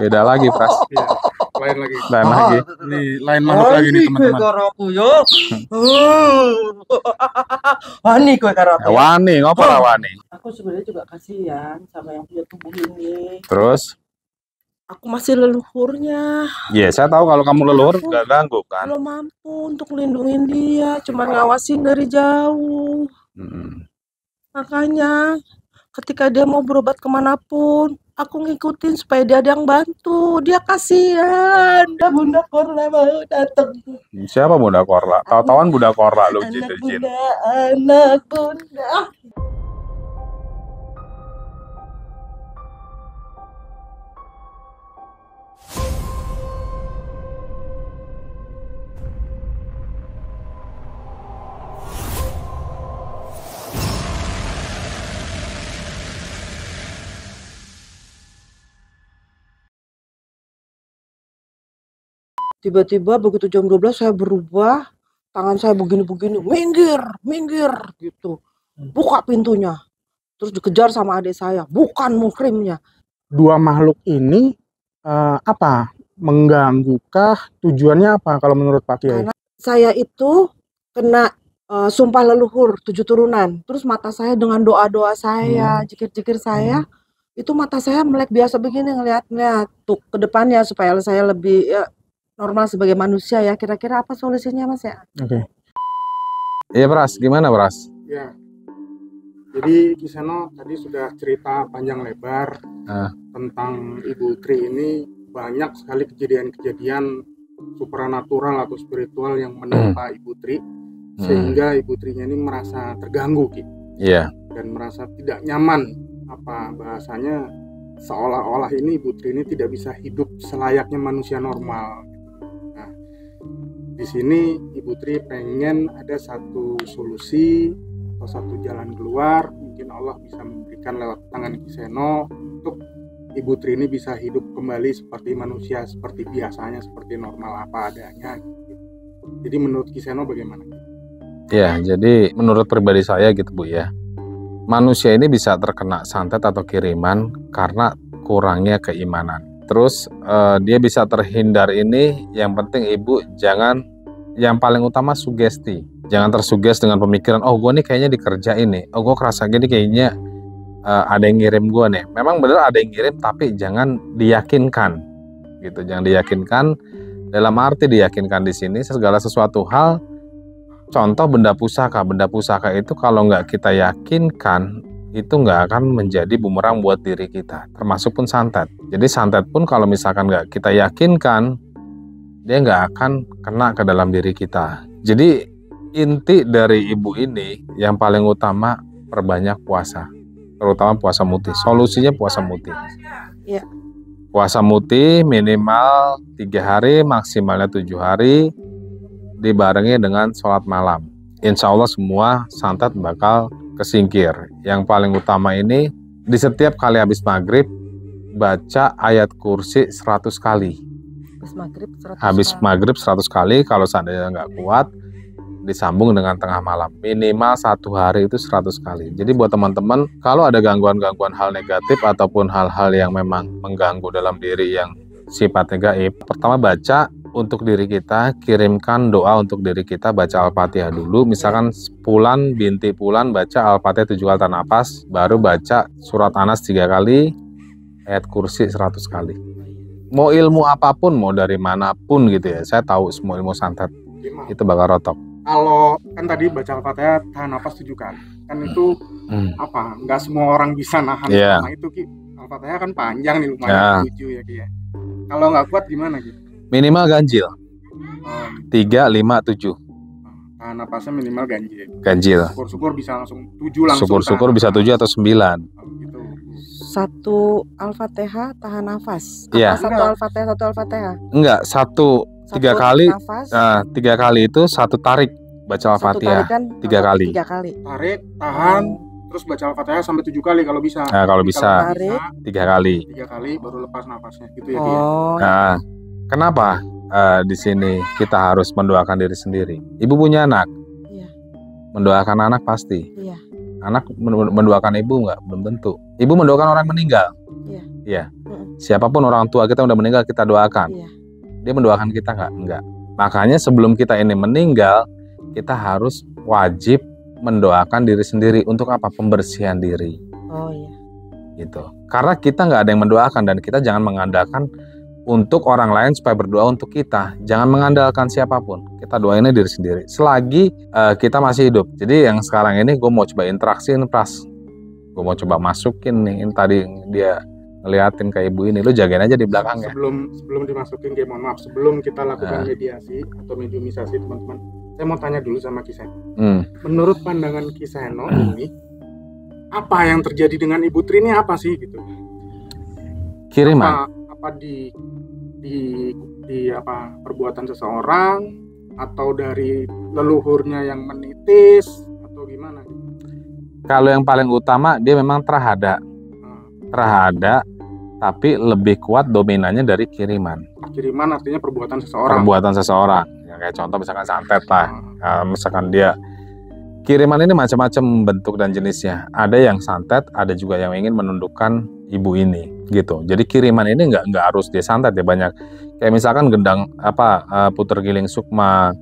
Beda lagi, Pras. Iya, lain lagi. Lain lagi. Ini lain makhluk lagi nih teman-teman. karo aku yo. Wani kowe karo aku. Ya, wani, ngopo lah wani? Aku sebenarnya juga kasihan sama yang punya tubuh ini. Terus, Aku masih leluhurnya. ya saya tahu kalau kamu leluhur nggak ganggu kan. Belum mampu untuk melindungi dia, cuma ngawasin dari jauh. Mm. Makanya ketika dia mau berobat ke mana pun, aku ngikutin supaya dia ada yang bantu. Dia kasihan. Dah bunda Korla mau datang. Siapa Bunda Korla? Tahu-tahuan Bunda Korla lu Anak bunda, anak bunda. Tiba-tiba begitu jam 12 saya berubah, tangan saya begini-begini, minggir, minggir gitu. Buka pintunya. Terus dikejar sama adik saya, bukan mukrimnya. Dua makhluk ini eh, apa? Mengganggu-kah? Tujuannya apa kalau menurut Pak Kiai? Karena saya itu kena eh, sumpah leluhur tujuh turunan. Terus mata saya dengan doa-doa saya, jikir-jikir saya, itu mata saya melek biasa begini ngeliat-ngeliat tuh ke depannya supaya saya lebih ya, normal sebagai manusia ya. Kira-kira apa solusinya Mas ya? Oke. Iya Pras, gimana Pras? Ya. Jadi Kiseno tadi sudah cerita panjang lebar Ah. tentang Ibu Tri ini banyak sekali kejadian-kejadian supranatural atau spiritual yang menimpa Ibu Tri sehingga Ibu Trinya ini merasa terganggu Ki Iya. dan merasa tidak nyaman apa bahasanya seolah-olah ini Ibu Tri ini tidak bisa hidup selayaknya manusia normal. Di sini Ibu Tri pengen ada satu solusi atau satu jalan keluar, mungkin Allah bisa memberikan lewat tangan Kiseno untuk Ibu Tri ini bisa hidup kembali seperti manusia, seperti biasanya, seperti normal apa adanya. Jadi menurut Kiseno bagaimana? Ya, jadi menurut pribadi saya gitu Bu ya. Manusia ini bisa terkena santet atau kiriman karena kurangnya keimanan. Terus eh, dia bisa terhindar ini yang penting Ibu jangan yang paling utama sugesti. Jangan tersuges dengan pemikiran oh gue nih kayaknya dikerjain nih. Oh gue kerasa gini kayaknya eh, ada yang ngirim gue nih. Memang benar ada yang ngirim tapi jangan diyakinkan gitu. Jangan diyakinkan dalam arti diyakinkan di sini segala sesuatu hal contoh benda pusaka benda pusaka itu kalau nggak kita yakinkan itu nggak akan menjadi bumerang buat diri kita termasuk pun santet jadi santet pun kalau misalkan nggak kita yakinkan dia nggak akan kena ke dalam diri kita jadi inti dari ibu ini yang paling utama perbanyak puasa terutama puasa muti solusinya puasa muti Iya. puasa muti minimal tiga hari maksimalnya tujuh hari dibarengi dengan sholat malam. Insya Allah semua santet bakal kesingkir. Yang paling utama ini di setiap kali habis maghrib baca ayat kursi 100 kali. Habis maghrib 100 Habis kali. maghrib 100 kali kalau seandainya nggak kuat disambung dengan tengah malam. Minimal satu hari itu 100 kali. Jadi buat teman-teman kalau ada gangguan-gangguan hal negatif ataupun hal-hal yang memang mengganggu dalam diri yang sifatnya gaib, pertama baca untuk diri kita, kirimkan doa untuk diri kita, baca Al-Fatihah dulu. Misalkan Pulan, binti Pulan, baca Al-Fatihah tujuh kali tanpa nafas, baru baca surat Anas tiga kali, ayat kursi 100 kali. Mau ilmu apa pun, mau dari mana pun gitu ya, saya tahu semua ilmu santet Gimana? itu bakal rotok. Kalau kan tadi baca Al-Fatihah tahan napas tujuh kali. Kan itu Hmm. apa? Nggak semua orang bisa nahan Iya. selama itu Ki. Al-Fatihah kan panjang nih Ya. lumayan tujuh ya Ki ya. Kalau nggak kuat gimana Ki? Minimal ganjil, Oh, 3, 5, 7 tahan napasnya minimal ganjil. ganjil. Syukur-syukur bisa langsung tujuh langsung. Syukur-syukur bisa. 7 atau 9. Satu Al-Fatihah tahan nafas. Iya. Apa satu Al-Fatihah, satu Al-Fatihah. Enggak, satu tiga Satu kali Nafas, Nah, tiga kali itu satu tarik baca Al-Fatihah. tiga kali. Tiga kali. Tarik, tahan, terus baca Al-Fatihah sampai tujuh kali kalau bisa. Nah, kalau Jadi bisa Tarik. tiga kali. tiga kali baru lepas nafasnya gitu ya ya? Oh, Nah, kenapa eh, di sini kita harus mendoakan diri sendiri? Ibu punya anak, iya, mendoakan anak pasti. iya. Anak men- mendoakan ibu nggak? Belum tentu. Ibu mendoakan orang meninggal. Iya. Iya. Mm-mm. Siapa pun orang tua kita udah meninggal kita doakan. Iya. Dia mendoakan kita nggak? Enggak. Makanya sebelum kita ini meninggal, kita harus wajib mendoakan diri sendiri untuk apa? Pembersihan diri. Oh iya. gitu. Karena kita nggak ada yang mendoakan dan kita jangan mengandalkan untuk orang lain supaya berdoa untuk kita. Jangan mengandalkan siapa pun. Kita doainnya diri sendiri. Selagi eh, kita masih hidup. Jadi yang sekarang ini gue mau coba interaksiin pas. Gue mau coba masukin nih. Ini tadi dia ngeliatin ke ibu ini. Lu jagain aja di belakang ya. sebelum sebelum dimasukin game mohon maaf sebelum kita lakukan Ah. mediasi atau mediumisasi teman-teman saya mau tanya dulu sama Kiseno Hmm. menurut pandangan Kiseno ini apa yang terjadi dengan Ibu Tri ini apa sih gitu Kiriman. apa apa di di di apa perbuatan seseorang atau dari leluhurnya yang menitis atau gimana. Kalau yang paling utama dia memang terhada. Nah, Terhada tapi lebih kuat dominannya dari kiriman. kiriman artinya perbuatan seseorang Perbuatan seseorang. Ya, kayak contoh misalkan santet lah. Nah, Uh, misalkan dia kiriman ini macam-macam bentuk dan jenisnya. Ada yang santet, ada juga yang ingin menundukkan ibu ini, gitu. Jadi kiriman ini nggak nggak harus dia santet ya banyak. Kayak misalkan gendang apa uh, puter giling sukma,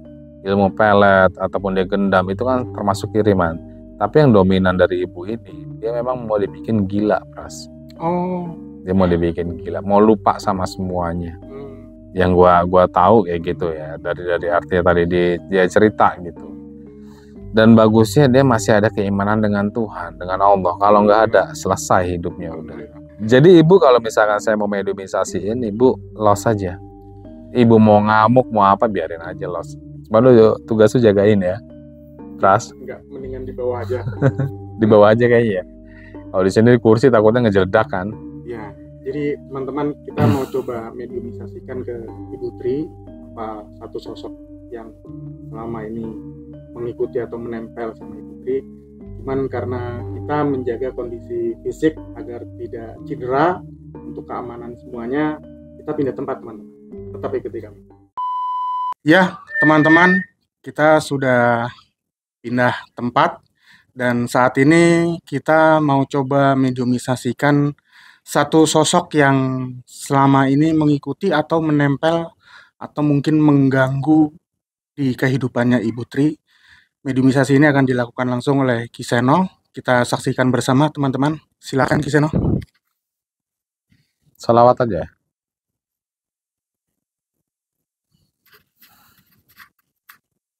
ilmu pelet ataupun dia gendam itu kan termasuk kiriman. Tapi yang dominan dari ibu ini dia memang mau dibikin gila, pras. oh Dia mau dibikin gila, mau lupa sama semuanya hmm. yang gua gua tahu kayak gitu ya dari dari artinya tadi dia, dia cerita gitu dan bagusnya dia masih ada keimanan dengan Tuhan dengan Allah kalau nggak ada selesai hidupnya udah jadi ibu kalau misalkan saya mau mediumisasiin ibu los aja. Ibu mau ngamuk mau apa biarin aja los. Baru tugas tuh jagain ya. Pras enggak mendingan di bawah aja. Di bawah aja kayaknya ya. kalau di sini di kursi takutnya ngejeledak kan. Ya, jadi teman-teman kita mau coba mediumisasikan ke Ibu Tri apa satu sosok yang selama ini mengikuti atau menempel sama Ibu Tri. Cuman karena kita menjaga kondisi fisik agar tidak cedera untuk keamanan semuanya, kita pindah tempat teman-teman. Tetap ikuti kami. Ya, teman-teman, kita sudah pindah tempat dan saat ini kita mau coba mediumisasikan satu sosok yang selama ini mengikuti atau menempel atau mungkin mengganggu di kehidupannya Ibu Tri. Mediumisasi ini akan dilakukan langsung oleh Kiseno. Kita saksikan bersama teman-teman. Silakan Kiseno. salawat aja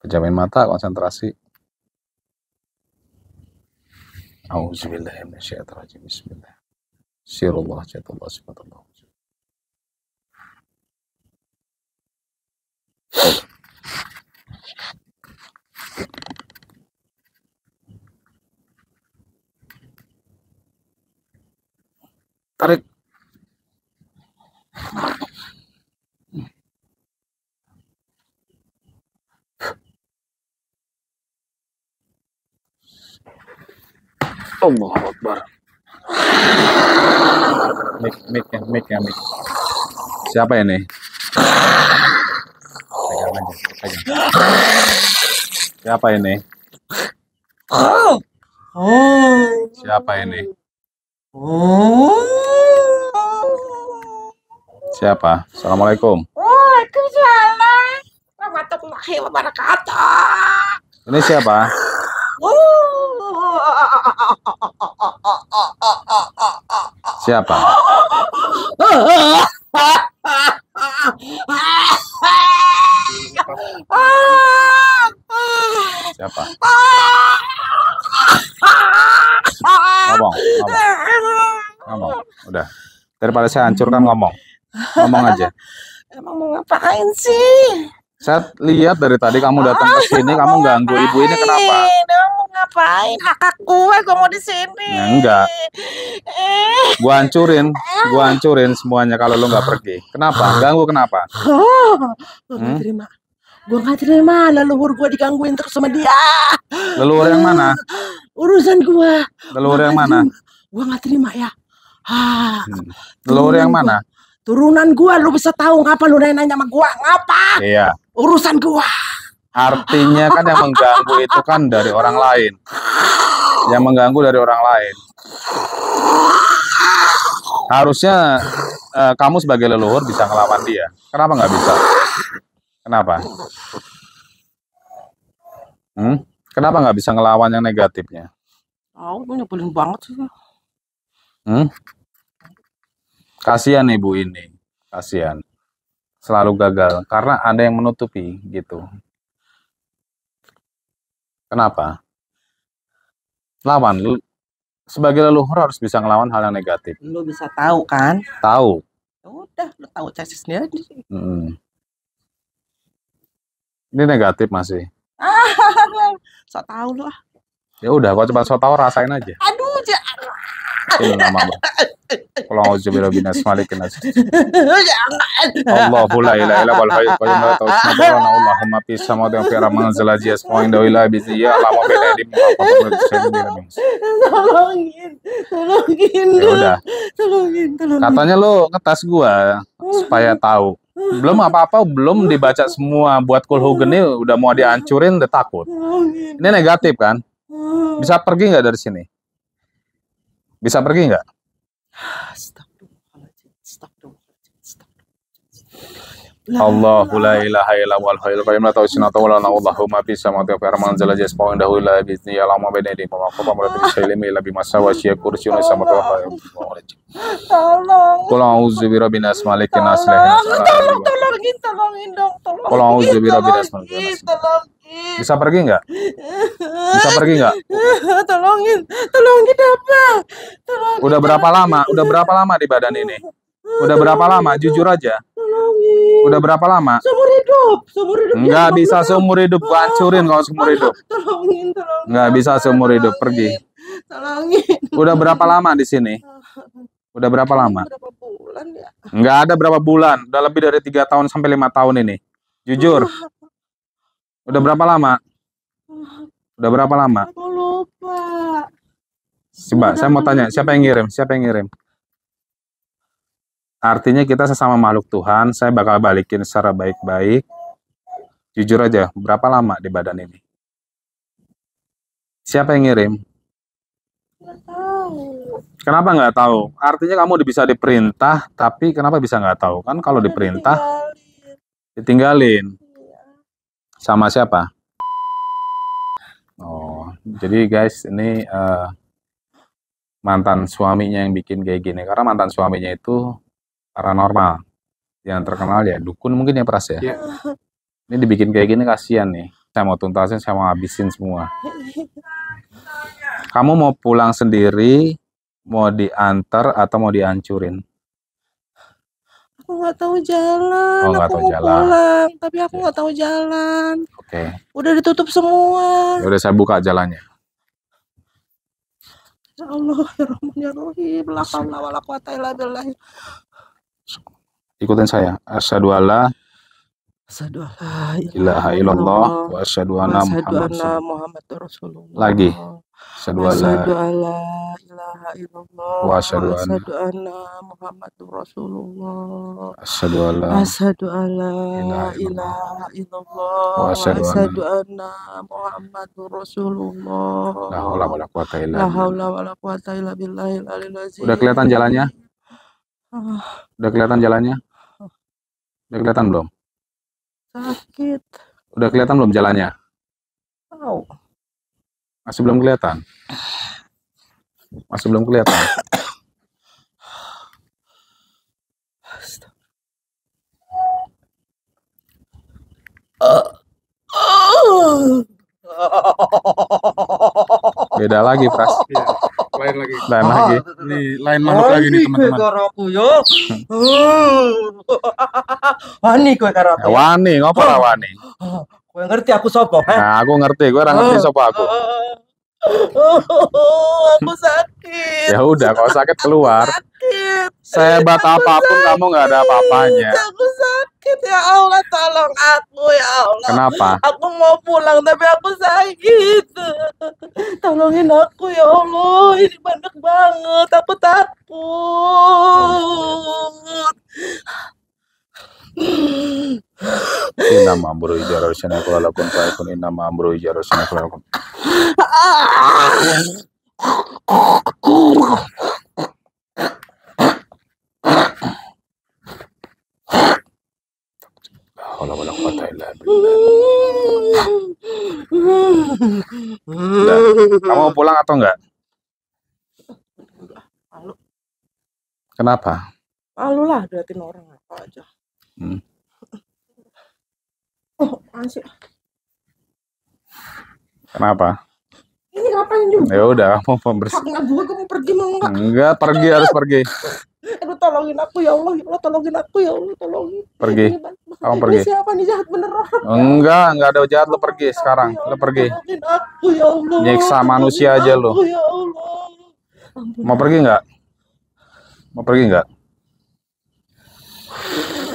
pejamin mata konsentrasi Auzubillahiminasyaitonirrajim Bismillah Sirullah jatullah sifatullah Tarik Allah Akbar Mik, mik ya, mik ya, mik Siapa ini? Pegang aja, pegang Siapa ini? Siapa ini? Siapa? Assalamualaikum Waalaikumsalam warahmatullahi wabarakatuh. Ini siapa? Siapa? Siapa? Ngomong, ngomong, ngomong. Udah. Daripada saya hancurkan ngomong. Ngomong aja. Emang mau ngapain sih? Saya lihat dari tadi kamu datang ke sini, kamu ganggu ibu ini kenapa? Emang mau ngapain? Hak hak gue, gue mau di sini. Ya, enggak. Eh, Gua hancurin, gua hancurin semuanya kalau lu nggak pergi. Kenapa? Ganggu kenapa? Oh, gue Hmm? nggak terima. Gue nggak terima leluhur gue digangguin terus sama dia. Leluhur yang mana? Urusan gue. Leluhur yang mana? Gue nggak terima ya. Ah, Hmm. Leluhur yang mana? Turunan gue lu bisa tahu ngapa lu nanya sama gue ngapa? Iya. Urusan gue. Artinya kan yang mengganggu itu kan dari orang lain. yang mengganggu dari orang lain. Harusnya eh, kamu sebagai leluhur bisa ngelawan dia. Kenapa nggak bisa? Kenapa? Hmm? Kenapa nggak bisa ngelawan yang negatifnya? Tuh nyebelin banget sih. Hmm? Kasihan ibu ini, kasihan. Selalu gagal karena ada yang menutupi gitu. Kenapa? Lawan. Lu sebagai leluhur harus bisa ngelawan hal yang negatif. Lu bisa tahu kan? Tahu. Ya udah, lu tahu cacingnya aja. Mm. Ini negatif masih. So tahu lu ah. Ya udah, kalau coba so tahu rasain aja. Aduh, auzubillahi minas malikin. Allahu la ilaha illa huwal hayyul qayyum la ta'khudhuhu sinatun wa la Allahumma fis samawati wa fil ardi man zal ladzi yasma'u indahu illa bi idhnihi ya'lamu ma ma khalfahum Tolongin, tolongin, Ya udah, tolongin, tolongin. katanya lo ngetes gua supaya tahu. Belum apa-apa, belum dibaca semua buat Kulhugen ini udah mau dihancurin udah takut. Ini negatif kan? Bisa pergi nggak dari sini? Bisa pergi nggak? Allahu la ilaha illa huwal hayyul qayyum la samawati wa indahu bi ma wa ma la illa samawati. Qul a'udzu nas nas tolongin, tolongin dong, tolong. Qul a'udzu nas nas. Bisa pergi nggak? Bisa pergi nggak? Tolongin, tolongin apa? Tolongin. Udah berapa lama? Udah berapa lama di badan ini? Udah berapa lama? Jujur aja. Tolongin. Udah berapa lama? Seumur hidup, seumur hidup. Nggak bisa seumur hidup, gua hancurin kalau seumur hidup. Tolongin, tolongin. Nggak bisa seumur hidup, pergi. Tolongin. Udah berapa lama di sini? Udah berapa lama? Berapa bulan ya? Nggak ada berapa bulan. Udah lebih dari tiga tahun sampai lima tahun ini. Jujur. Udah berapa lama? Udah berapa lama? Aku lupa. Coba, saya mau tanya, siapa yang ngirim? Siapa yang ngirim? Artinya kita sesama makhluk Tuhan, saya bakal balikin secara baik-baik. Jujur aja, berapa lama di badan ini? Siapa yang ngirim? Nggak tahu. Kenapa nggak tahu? Artinya kamu udah bisa diperintah, tapi kenapa bisa nggak tahu? Kan kalau diperintah, Ditinggalin. ditinggalin. Sama siapa? Oh, jadi guys, ini eh, mantan suaminya yang bikin kayak gini. Karena mantan suaminya itu paranormal. Yang terkenal ya dukun mungkin ya Pras ya. Iya. Ini dibikin kayak gini kasihan nih. Saya mau tuntasin, saya mau habisin semua. Kamu mau pulang sendiri, mau diantar atau mau dihancurin? Aku nggak tahu jalan. Oh, aku tahu mau jalan. pulang, tapi aku nggak tahu jalan. Oke, Udah ditutup semua. ya udah saya buka jalannya. Ya Allah, ya Rahman ya Rahim. La haula wala quwata illa billah. Ikutin saya. Asyhadu alla Asyhadu an la ilaha illallah wa asyhadu anna Muhammadur Rasulullah. Lagi. Asyhadu an la ilaha illallah. Wa asyhadu anna- Muhammadur Rasulullah. asyhadu an la ilaha illallah. Wa asyhadu anna Muhammadur Rasulullah. la haula wala quwata illa La haula wala quwata illa billahil aliyil azim. Udah kelihatan jalannya? Ah, Udah kelihatan jalannya? Udah kelihatan belum? sakit. Udah kelihatan belum jalannya? Tahu. Masih belum kelihatan. Masih belum kelihatan. Beda lagi, Pras. Iya, lain lagi. Lain lagi. Ini lain makhluk lagi nih teman-teman. yo. Wani kowe karo aku. wani, ngopo ra wani? Kowe ngerti aku sapa, ha? Nah, aku ngerti, gue ora ngerti sapa aku. aku sakit. Ya udah, kalau sakit keluar. Sakit. Sehebat apa pun kamu nggak ada apa-apanya. Aku sakit ya Allah, tolong aku ya Allah. Kenapa? Aku mau pulang tapi aku sakit. Tolongin aku ya Allah, ini banyak banget. Aku takut. Inna ma'amru ijarah syana kula lakum fa'ikun inna ma'amru ijarah syana kula lakum. Ah. Haula wala quwata illa billah. Kamu mau pulang atau enggak? Malu. Kenapa? Malu lah orang apa aja. Hmm. Oh? Kenapa? Ini ngapain juga? Ya udah, kamu pembersih. Haknya gue, gue mau pergi mau enggak? Enggak, pergi harus pergi. Aduh tolongin aku ya Allah, ya Allah tolongin aku ya Allah, tolongin. Pergi. Ini. Kamu Ini pergi. siapa nih jahat beneran? Enggak, enggak ada jahat lo pergi sekarang. Ya Lo Allah, pergi. Tolongin aku ya Allah. Nyiksa manusia aja lo. Ya Allah. Ampun. Mau pergi enggak? Mau pergi enggak?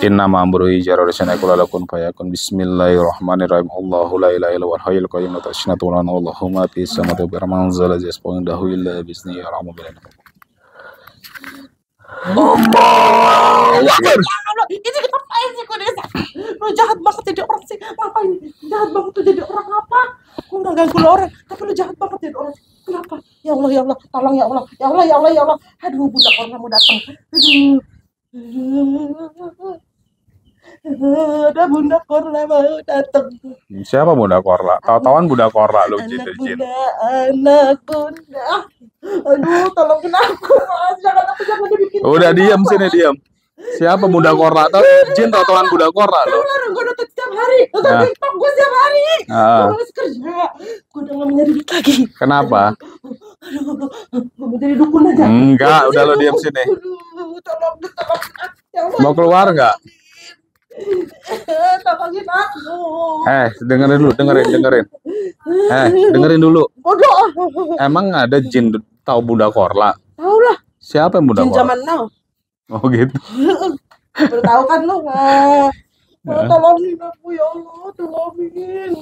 Inna ma'amuru ijara rasana kula lakun fayakun Bismillahirrahmanirrahim Allahu la ilaha illa hayyul qayyum la tashnatu wa Allahumma fi samawati wa man zala yasbun dahu illa bisni ya rahmu bil Allahu Akbar. Allah, ini ngapain sih kok desa? Lo jahat banget jadi orang sih. Ngapain? Jahat banget tuh jadi orang apa? Aku nggak ganggu lo orang, tapi lo jahat banget jadi orang. Kenapa? Ya Allah, ya Allah, tolong ya Allah, ya Allah, ya Allah, ya Allah. Aduh, budak orang mau datang. Aduh. Ada bunda korla mau datang. Siapa budak korla? Tahu-tahuan budak korla lu jin jin. bunda, anak bunda. Aduh, tolongin aku, Mas. Jangan aku jangan dibikin. Udah diam sini diam. Siapa budak korla? Tahu jin tahu-tahuan budak korla lu. Keluar, gue nonton setiap hari. Nonton Nah. TikTok gue setiap hari. Ah, Gue harus kerja. Gue udah gak duit lagi. kenapa? Aduh, gue mau jadi dukun aja. Enggak, udah lo diam sini. Mau keluar enggak? Tolongin aku. Eh, dengerin dulu, dengerin, dengerin. Eh, dengerin dulu. Bodoh. Emang ada jin tahu budak korla? Tahu lah, Siapa yang budak jin korla? zaman now. Oh gitu. Baru tahu kan lu. Ah. Oh, tolongin aku ya Allah, tolongin.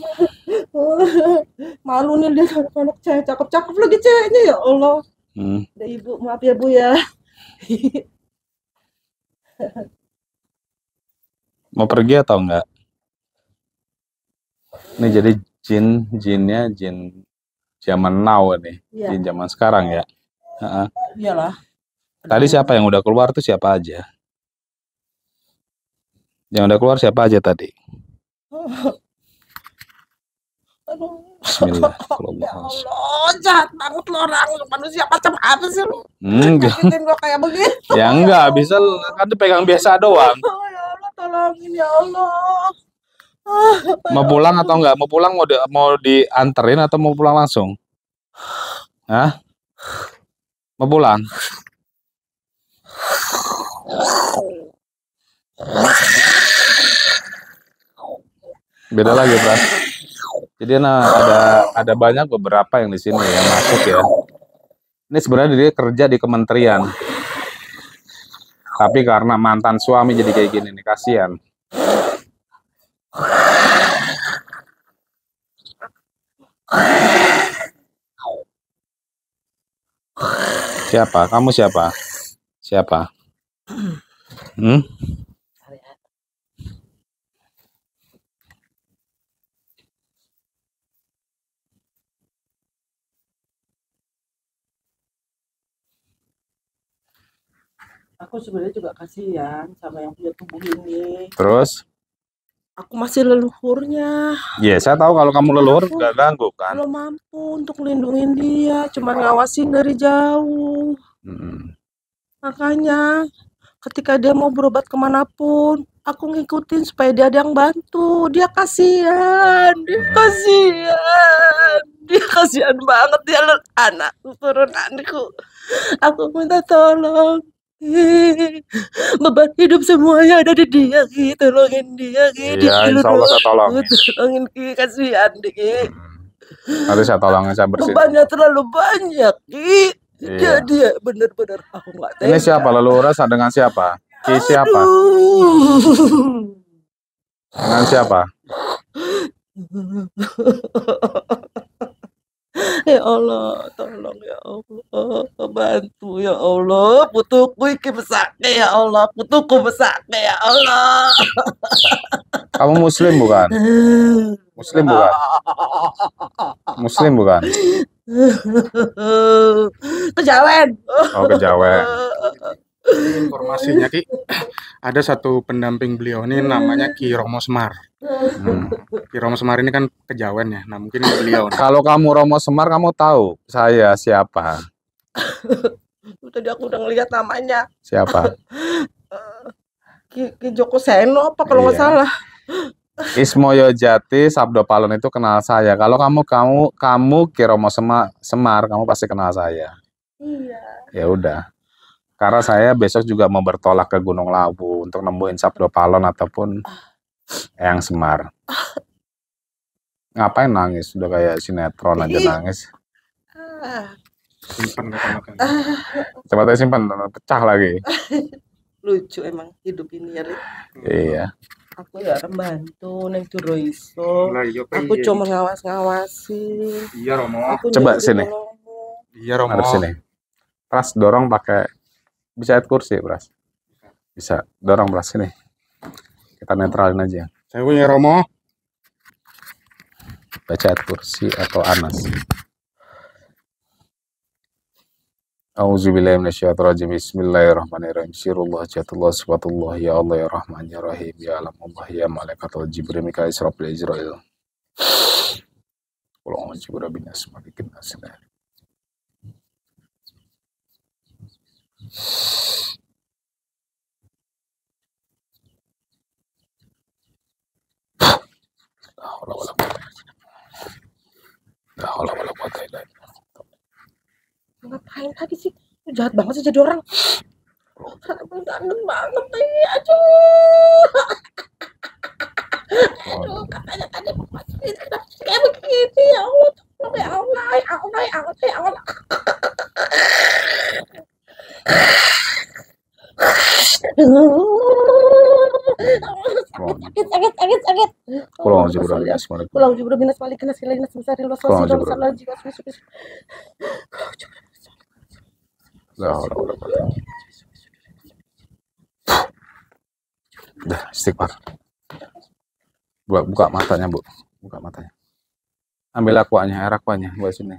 Malu nih lihat anak cewek cakep-cakep lagi ceweknya ya Allah. Hmm. Ada ibu, maaf ya bu ya. Mau pergi atau enggak? Ini jadi jin, jinnya jin zaman now nih, Iya, jin zaman sekarang ya. Iyalah. Tadi siapa yang udah keluar tuh siapa aja? Yang udah keluar siapa aja tadi? Aduh. Bismillah. Ya Allah, jahat banget lo orang manusia macam apa sih lu? Enggak. Nyakitin gua kayak begitu. Ya enggak, bisa kan dipegang biasa doang. Ya tolongin ya Allah. Ah, Mau pulang atau enggak? Mau pulang mau di, mau dianterin atau mau pulang langsung? Hah? Mau pulang? Beda lagi, Bras. Jadi nah ada ada banyak beberapa yang di sini yang masuk ya. Ini sebenarnya dia kerja di kementerian. Tapi karena mantan suami jadi kayak gini nih, kasihan. Siapa? Kamu siapa? Siapa? Hmm? Aku sebenarnya juga kasihan sama yang punya tubuh ini. Terus? Aku masih leluhurnya. Ya, saya tahu kalau kamu leluhur nggak ganggu kan? Belum mampu untuk lindungin dia, cuma ngawasin dari jauh. Hmm. Makanya ketika dia mau berobat ke mana pun, aku ngikutin supaya dia ada yang bantu. Dia kasihan, dia Hmm. kasihan, dia kasihan banget dia anak turunanku. Aku minta tolong. Beban hidup semuanya ada di dia, Ki. Tolongin dia, Ki. Iya, insya Allah saya tolong. Tolongin, Ki. Kasihan, Ki. Nanti saya tolong saya bersihin. Bebannya terlalu banyak, Ki. Iya. Dia, dia bener-bener aku nggak Ini tega. siapa leluhur saya dengan siapa? Ki siapa? Aduh. Dengan siapa? Ya Allah, tolong ya Allah, bantu ya Allah, putuku iki besake ya Allah, putuku besake ya Allah. Kamu muslim bukan? Muslim bukan? Muslim bukan? Kejawen. Oh, kejawen. Informasinya Ki ada satu pendamping beliau ini namanya Ki Romo Semar. Hmm. Ki Romo Semar ini kan kejawen ya. Nah mungkin beliau. Kalau kamu Romo Semar, kamu tahu saya siapa? Tadi aku udah ngeliat namanya. Siapa? Ki, Ki Joko Seno apa kalau nggak Iya. salah. Ismoyo Jati, Sabdo Palon itu kenal saya. Kalau kamu kamu kamu Ki Romo Sema- Semar, kamu pasti kenal saya. Iya. Ya udah. Karena saya besok juga mau bertolak ke Gunung Lawu untuk nemuin Sabdo Palon ataupun Eyang Semar. Ngapain nangis? Udah kayak sinetron aja nangis. Ah, Simpan kata-kata. Coba simpan, pecah lagi. lucu emang hidup ini ya. Iya. Aku ya membantu neng turo iso. Lah iya. Aku cuma ngawas-ngawasin. Iya Romo. Aku Coba sini. Iya Romo. Harus sini. Pras dorong pakai bisa lihat kursi, Pras. Bisa. Dorong Pras sini. Kita netralin aja. Saya punya Romo. Baca ayat kursi atau Anas. Auzubillahi minasyaitonirrajim. Bismillahirrahmanirrahim. Sirullah jatullah sifatullah ya Allah ya Rahman ya Rahim ya Alam Allah ya Malaikatul Jibril Mikail Israfil Israel. Qul a'udzu birabbin nas malikin nas. La haula wala quwwata La haula wala quwwata illa billah. Ngapain lagi sih? Lu jahat banget sih jadi orang. Emang kangen banget nih, aduh. Aduh, katanya tadi mau masukin kayak begini ya Allah. Ya Allah, ya Allah, ya Allah, ya Allah. Sakit, Pulang binas kena susu susu. Istighfar. Buka, buka matanya, Bu. Buka matanya. Ambil aquanya, air aquanya buat sini.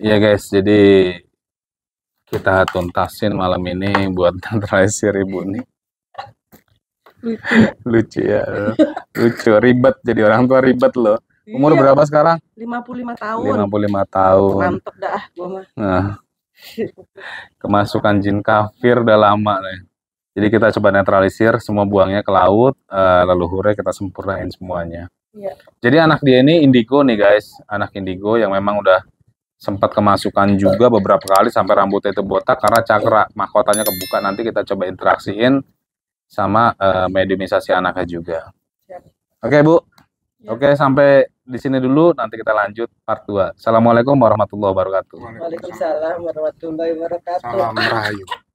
Iya, guys. Jadi kita tuntasin malam ini buat netralisir Ibu nih. Lucu ya. Lucu, ribet jadi orang tua ribet loh. Umur Iya, berapa sekarang? 55 tahun. 55 tahun. Mantep dah gua mah. Nah, kemasukan jin kafir udah lama nih. Jadi kita coba netralisir semua buangnya ke laut, eh, leluhurnya kita sempurnain semuanya. Iya. Jadi anak dia ini indigo nih guys, anak indigo yang memang udah sempat kemasukan juga beberapa kali sampai rambutnya itu botak karena cakra mahkotanya kebuka. Nanti kita coba interaksiin sama eh, mediumisasi anaknya juga. Oke Bu, Ya. oke sampai di sini dulu. Nanti kita lanjut part 2. Assalamualaikum warahmatullahi wabarakatuh. Waalaikumsalam warahmatullahi wabarakatuh. Salam rahayu.